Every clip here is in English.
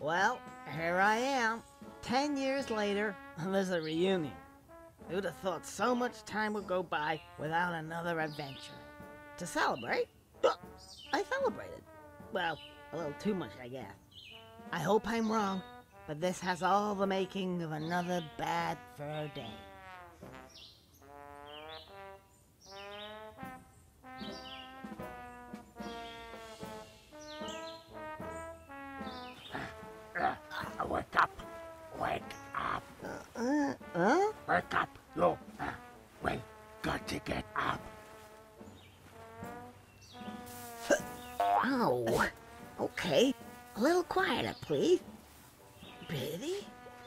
Well, here I am. Ten years later, there's a reunion. Who'd have thought so much time would go by without another adventure? To celebrate? I celebrated. Well, a little too much, I guess. I hope I'm wrong, but this has all the making of another bad fur day. Uh, huh? Wake up. You. Uh, well, got to get up. Oh, okay. A little quieter, please. Pretty?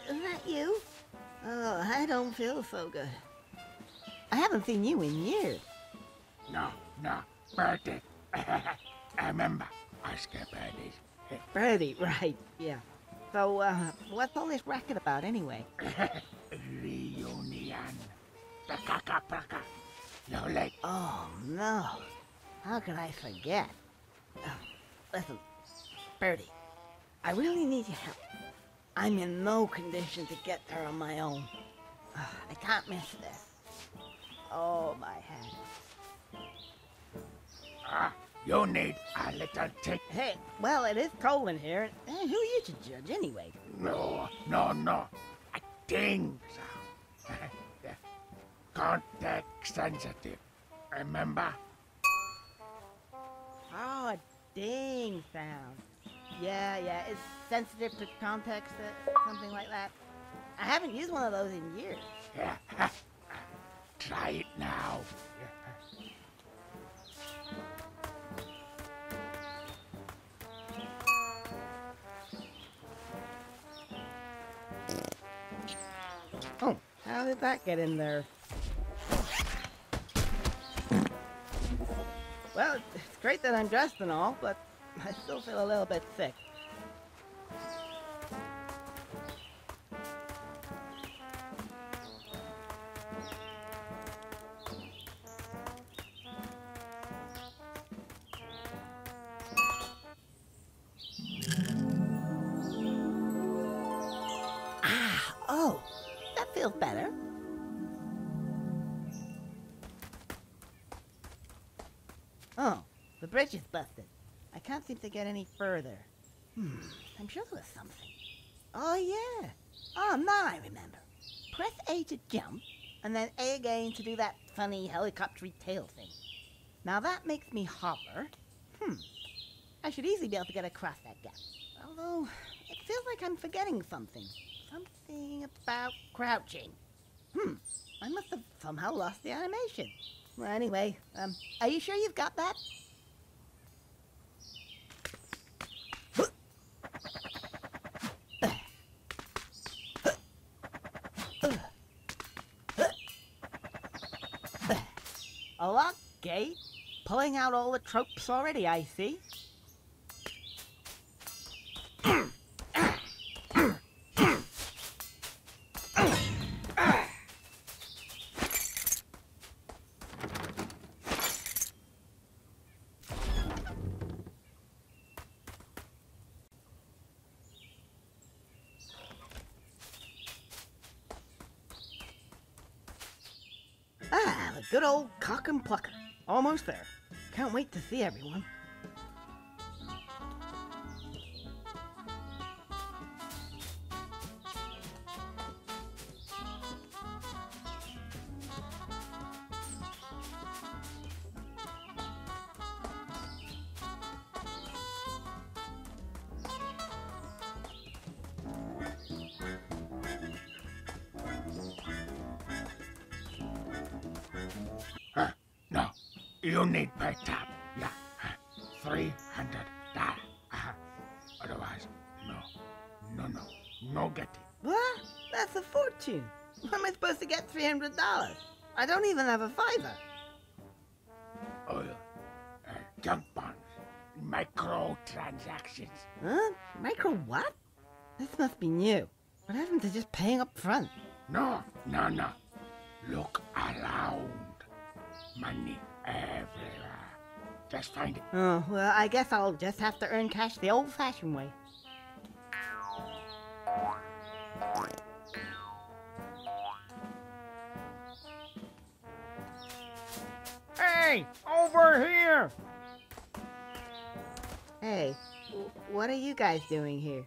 Is that you? Oh, I don't feel so good. I haven't seen you in years. No, no. Birdie. Remember, I Oscar birdies. Birdie, right, yeah. So, uh, what's all this racket about anyway? Reunion. No late. Oh, no. How could I forget? Uh, listen, Birdie, I really need your help. I'm in no condition to get there on my own. I can't miss this. Oh, my head. Ah, you need a little tick. Hey, well, it is cold in here. Eh, who are you to judge anyway? No, no, no. A ding sound. Yeah. Contact sensitive. Remember? Oh, a ding sound. Yeah, yeah, it's sensitive to context, uh, something like that. I haven't used one of those in years. Yeah. Try it now. Oh, how did that get in there? Well, it's great that I'm dressed and all, but I still feel a little bit sick. Oh, the bridge is busted. I can't seem to get any further. Hmm, I'm sure there was something. Oh, yeah. Oh, now I remember. Press A to jump, and then A again to do that funny helicopter tail thing. Now that makes me hover. Hmm. I should easily be able to get across that gap. Although, it feels like I'm forgetting something. Something about crouching. Hmm. I must have somehow lost the animation. Well, anyway, um, are you sure you've got that? Lock gate? Pulling out all the tropes already, I see. Ah, the good old cock and plucker. Almost there. Can't wait to see everyone. You need top. Yeah. Three hundred dollar. Uh-huh. Otherwise, no. No, no. No get it. What? That's a fortune. Where am I supposed to get $300? I don't even have a fiver. Oil. Uh, junk bonds. Micro transactions. Huh? Micro what? This must be new. What happened to just paying up front? No, no, no. Look around. Money everywhere. Just find it. Oh, well, I guess I'll just have to earn cash the old-fashioned way. Hey, over here! Hey, what are you guys doing here?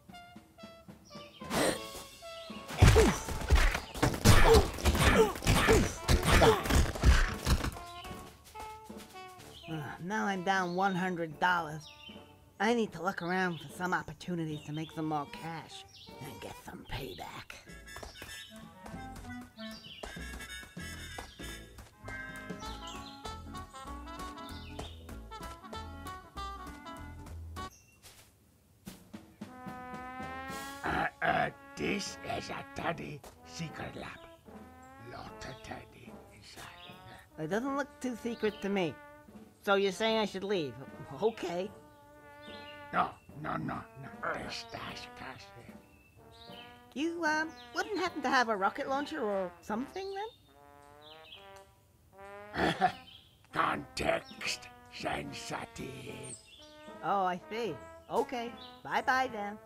I'm down $100. I need to look around for some opportunities to make some more cash and get some payback. Uh, uh, this is a Tediz secret lab. Lot of Tediz inside. It doesn't look too secret to me. So you're saying I should leave? Okay. No, no, no, no. There's stash cash here. You, um, wouldn't happen to have a rocket launcher or something then? Context sensitive. Oh, I see. Okay. Bye bye then.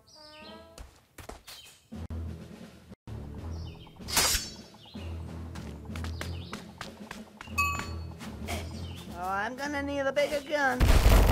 I'm gonna need a bigger gun.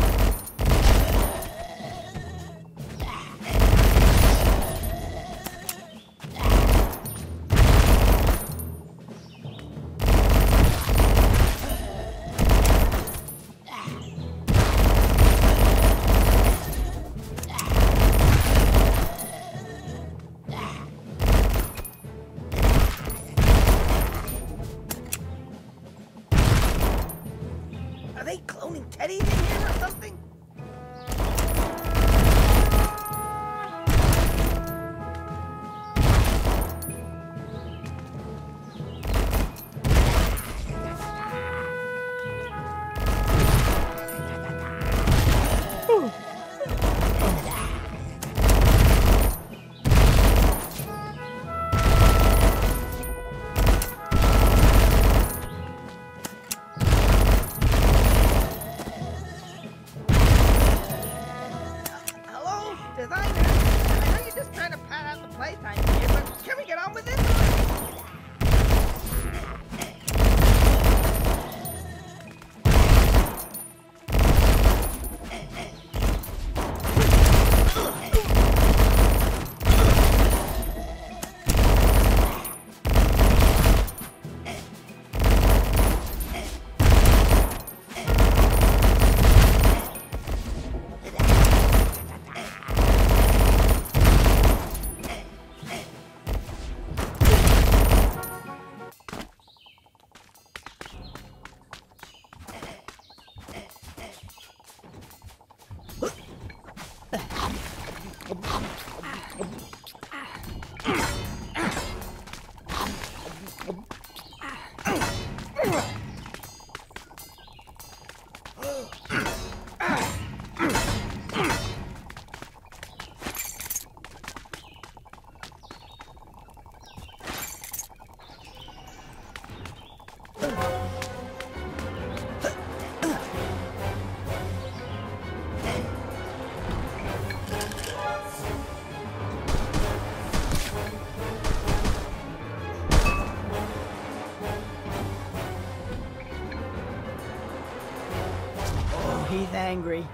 He's angry,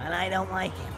and I don't like him.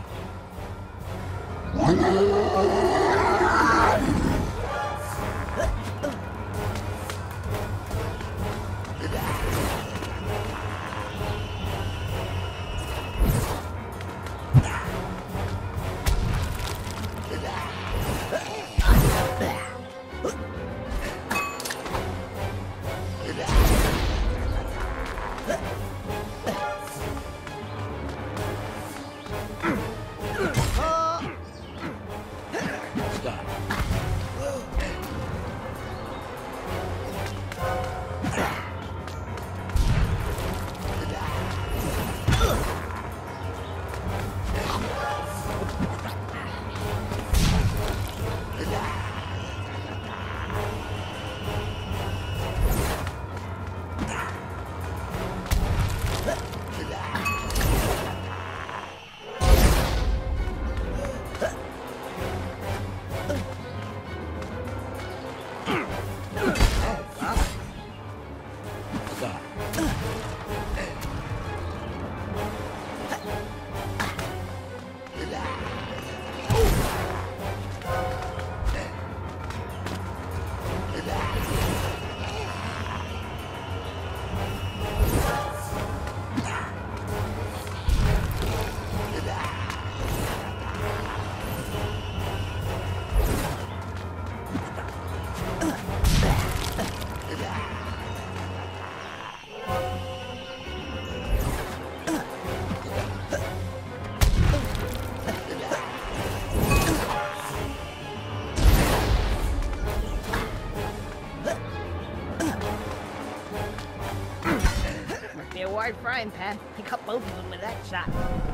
Frying pan. He cut both of them with that shot.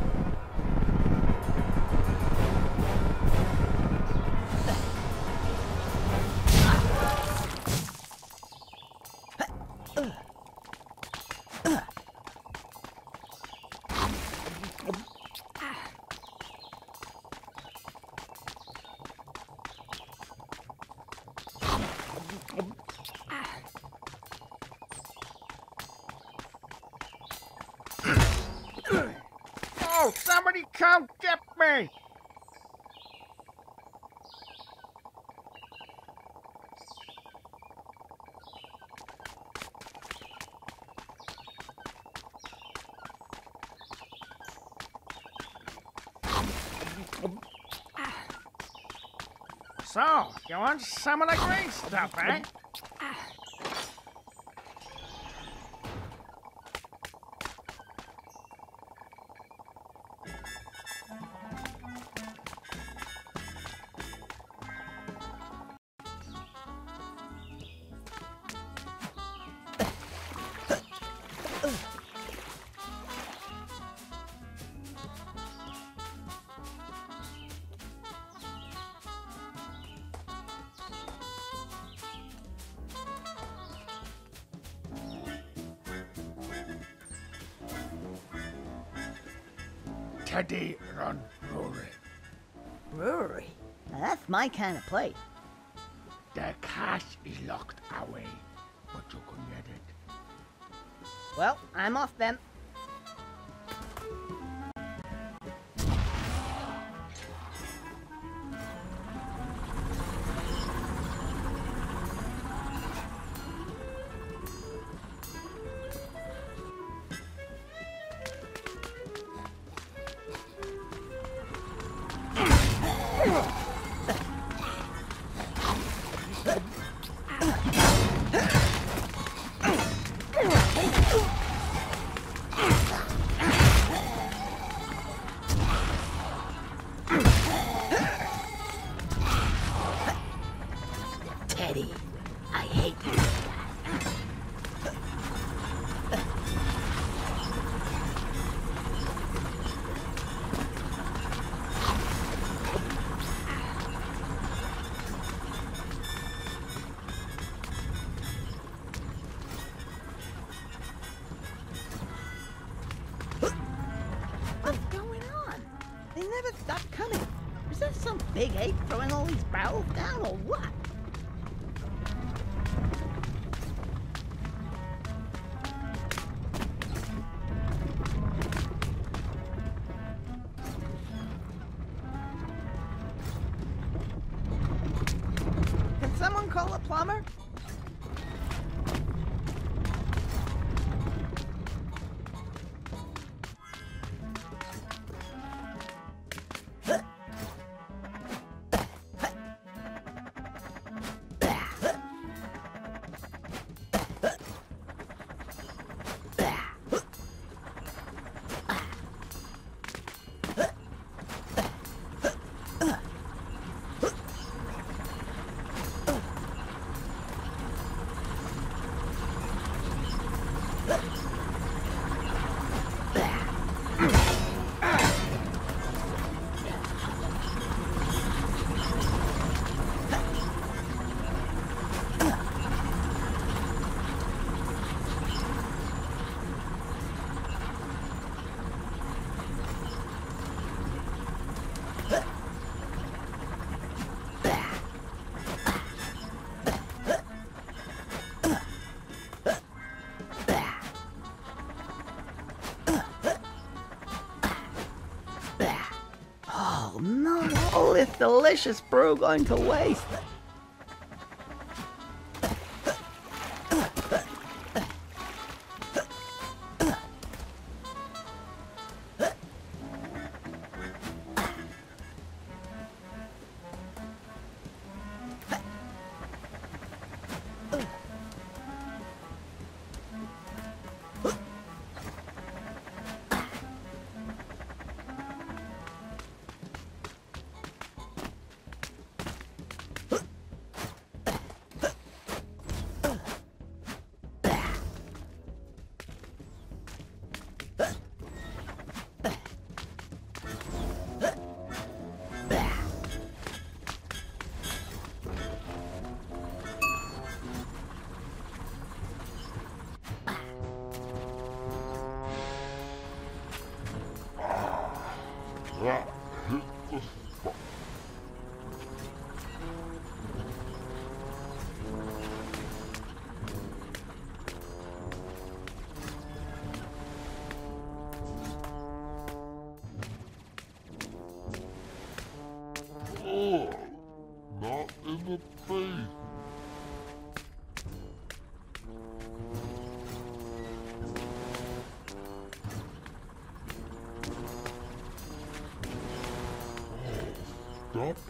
So, you want some of the green stuff, eh? Teddy Run Rory. Brewery. Now, that's my kind of place. The cash is locked away, but you can get it. Well, I'm off then. Teddy, delicious brew going to waste.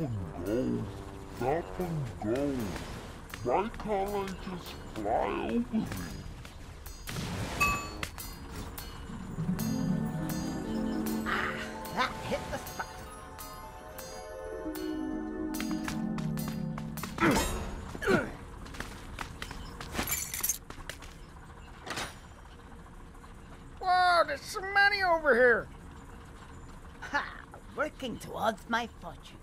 And go. Stop and go. Why can't I just fly over me? That hit the spot. Whoa, there's some money over here. Ha! Working towards my fortune.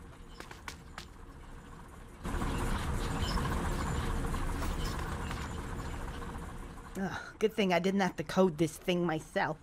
Good thing I didn't have to code this thing myself.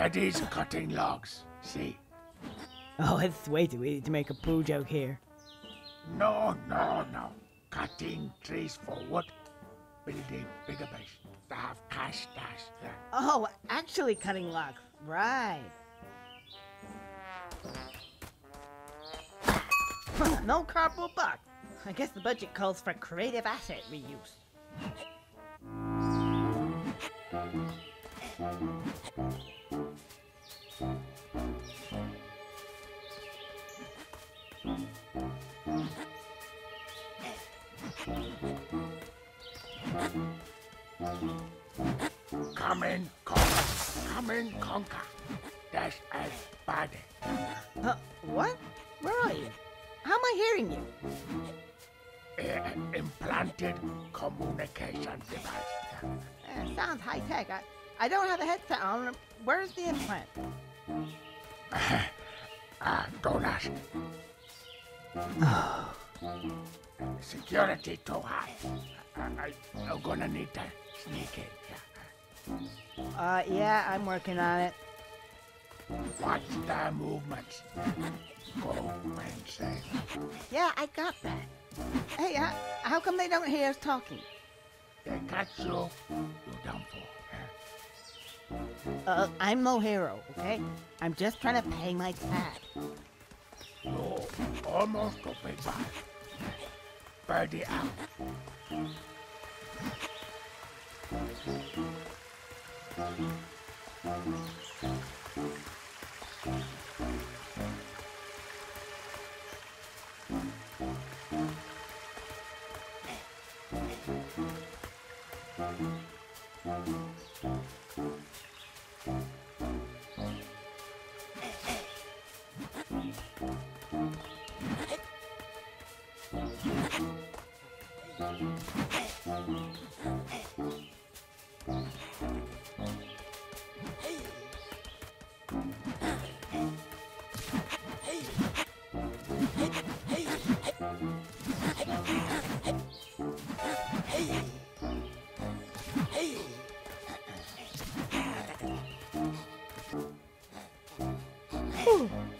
Tediz cutting logs. See? Oh, it's way too easy to make a poo joke here. No, no, no. Cutting trees for wood. Building bigger base. To have cash dash. Yeah. Oh, actually cutting logs. Right. no cardboard box. I guess the budget calls for creative asset reuse. Come in, Conker. That's as bad. Huh? What? Where are you? How am I hearing you? Uh, implanted communication device. Eh, sounds high tech. I, I don't have a headset on. Where's the implant? Ah, don't ask. Security too high. I, I, I'm gonna need to sneak in. Yeah. Uh, yeah, I'm working on it. Watch the movements. Go and say. Yeah, I got that. Hey, how, how come they don't hear us talking? They catch you, you're done for. Uh, I'm no hero, okay? I'm just trying to pay my tab. You almost got me back. Birdie out. Thank Uhul!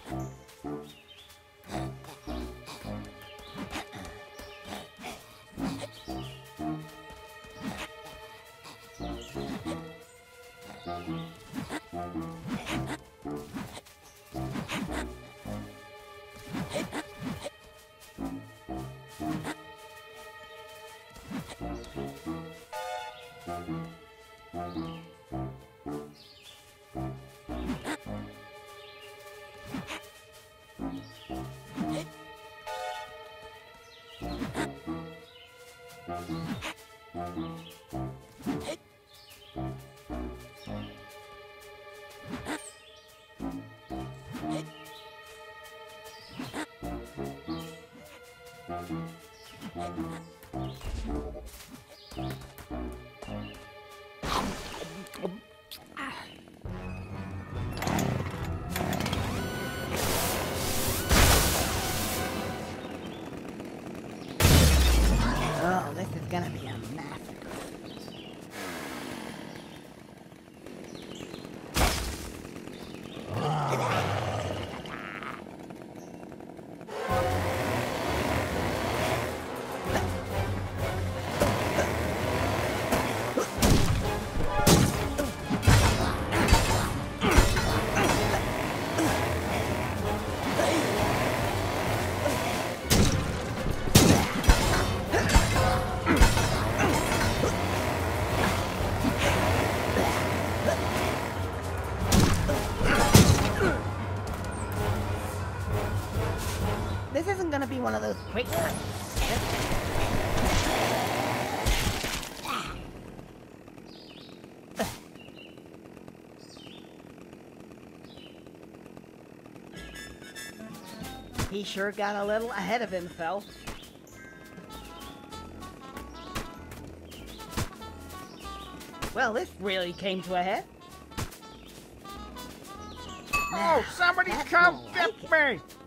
Oh, this one of those quick. He sure got a little ahead of himself. Well, this really came to a head. Oh, somebody come get like me!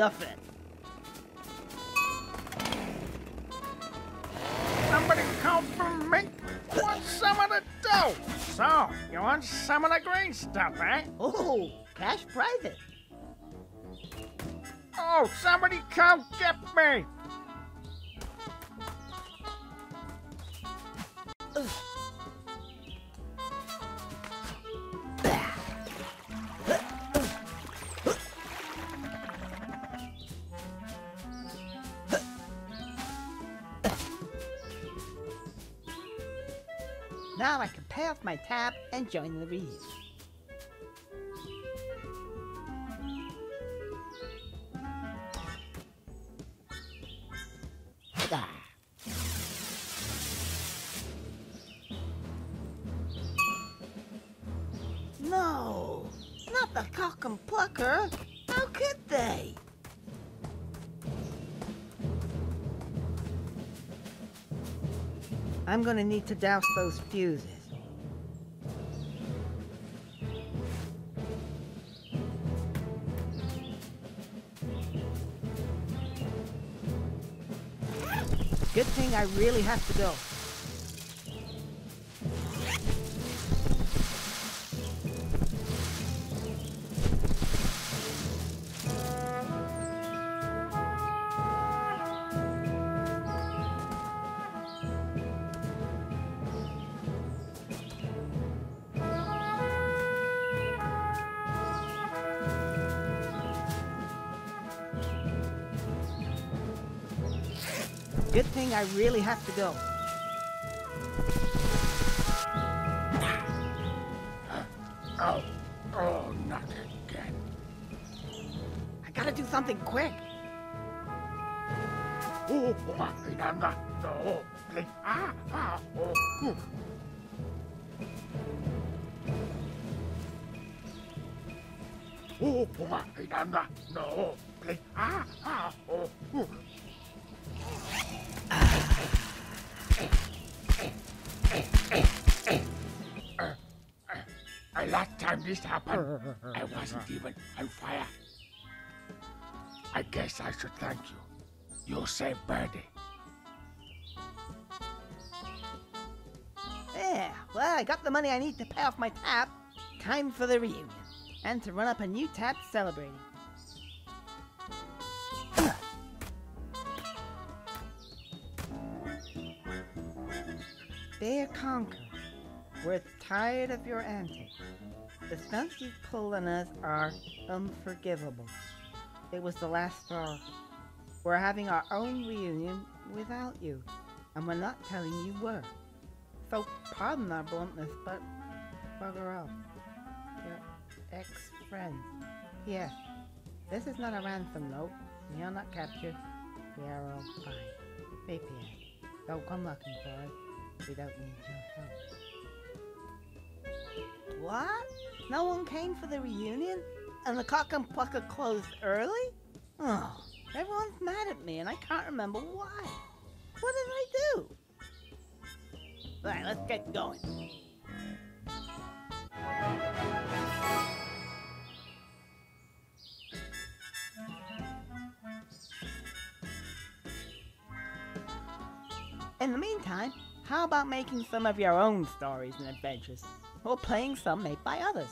Stuff it. Now I can pay off my tab and join the reunion. Gonna need to douse those fuses. Good thing I really have to go. I really have to go. Oh, oh, not again. I gotta do something quick. Oh, Miranda, no, please. Ah, ah, oh, oh. Oh, Miranda, no, please. Ah, ah, oh, this happened, I wasn't even on fire. I guess I should thank you. You saved Birdie. Yeah, well, I got the money I need to pay off my tab. Time for the reunion. And to run up a new tab celebrating. Bear Conker. We're tired of your antics. The stunts you've pulled on us are unforgivable. It was the last straw. We're having our own reunion without you, and we're not telling you where. So pardon our bluntness, but bugger off. Your ex-friend. Yes, this is not a ransom note. You're not captured. We are all fine. VPN. Don't come looking for us. We don't need your help. What? No one came for the reunion? And the cock and plucker closed early? Oh, everyone's mad at me and I can't remember why. What did I do? Alright, let's get going. In the meantime, how about making some of your own stories and adventures? Or playing some made by others?